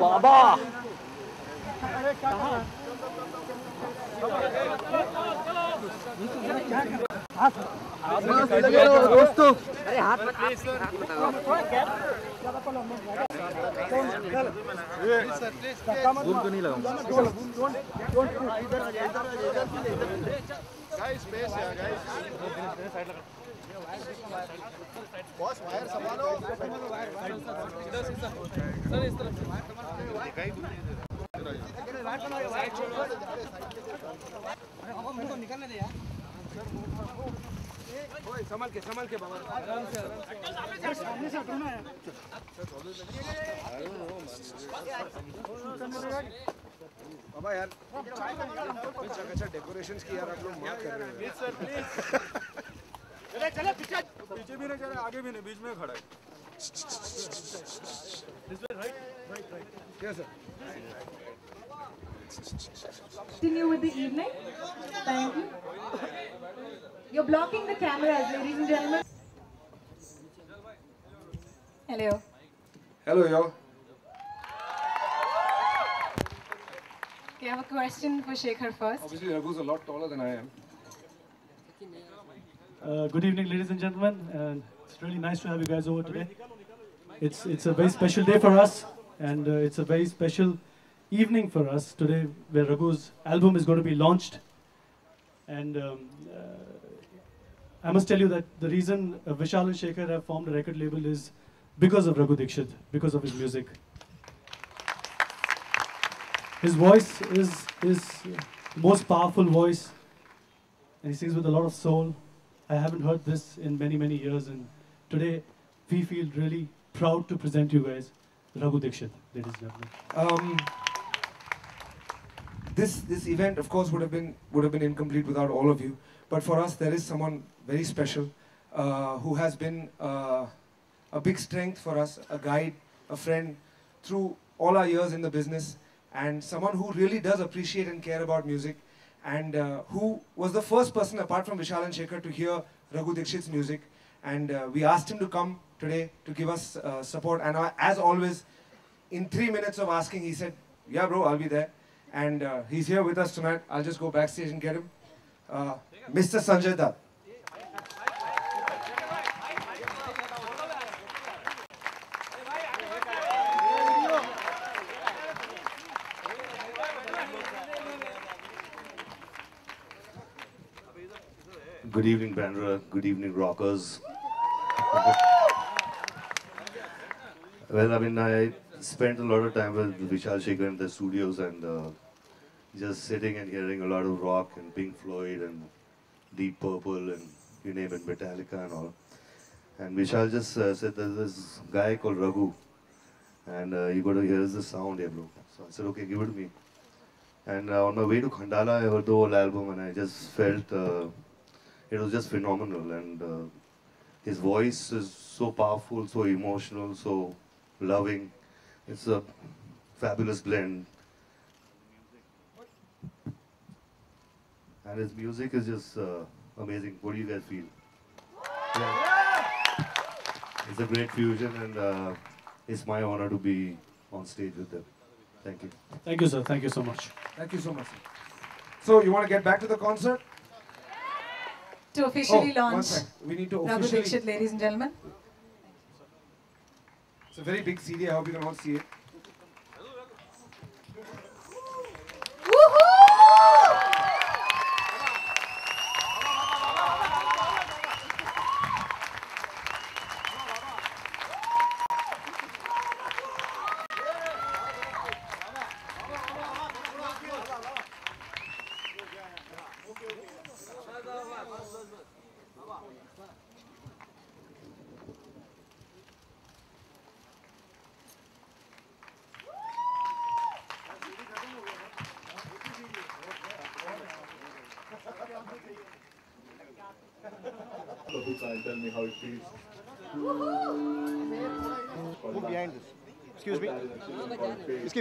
बाबा। दोस्तों अरे हाथ तो नहीं लगाऊँगा गाइस स्पेस है गाइस बॉस वायर संभालो। सीधा सीधा सर इस तरफ़ से निकलने दे यार संभाल के संभाल के, बाबा। आराम से सामने से हटो ना यार बाबा यार अच्छा अच्छा डेकोरेशंस की यार आप लोग मार कर रहे हैं सर प्लीज़ पीछे भी नहीं जा रहा आगे भी नहीं बीच में खड़ा है this way right right yes sir Continue with the evening. Thank you. You're blocking the cameras, ladies and gentlemen. Hello. Hello yo have a question for Shekhar first. Obviously Raghu's a lot taller than I am. Uh, good evening, ladies and gentlemen. And it's really nice to have you guys over today. It's it's a very special day for us, and uh, it's a very special evening for us today, where Raghu's album is going to be launched. And um, uh, I must tell you that the reason uh, Vishal and Shekhar have formed a record label is because of Raghu Dixit, because of his music. His voice is his most powerful voice, and he sings with a lot of soul. I haven't heard this in many, many years, and today we feel really proud to present you guys Raghu Dixit, ladies and gentlemen. Um, this this event, of course, would have been would have been incomplete without all of you. But for us, there is someone very special uh, who has been uh, a big strength for us, a guide, a friend through all our years in the business, and someone who really does appreciate and care about music, and uh, who was the first person, apart from Vishal and Shekhar, to hear Raghu Dixit's music. And uh, we asked him to come today to give us uh, support. And as always, in three minutes of asking, he said, "Yeah, bro, I'll be there." And uh, he's here with us tonight. I'll just go backstage and get him. Uh, Mr. Sanjay Dutt. Good evening, Bandra. Good evening, rockers. well, I mean, I spent a lot of time with Vishal Shekhar in the studios and uh, just sitting and hearing a lot of rock and Pink Floyd and Deep Purple and you name it, Metallica and all. And Vishal just uh, said there's this guy called Raghu and uh, you got to hear the sound here, bro. So I said, okay, give it to me. And uh, on my way to Khandala, I heard the whole album and I just felt uh, it was just phenomenal. And uh, his voice is so powerful, so emotional, so loving. It's a fabulous blend. And his music is just uh, amazing. What do you guys feel? Yeah. It's a great fusion, and uh, it's my honor to be on stage with them. Thank you. Thank you, sir. Thank you so much. Thank you so much. sir. So you want to get back to the concert? To oh, officially Oh, launch. We need to Raghu officially. Dixit, ladies and gentlemen. It's a very big CD. I hope you can all see it. boots and tell me how it feels. Behind this. Excuse me. It's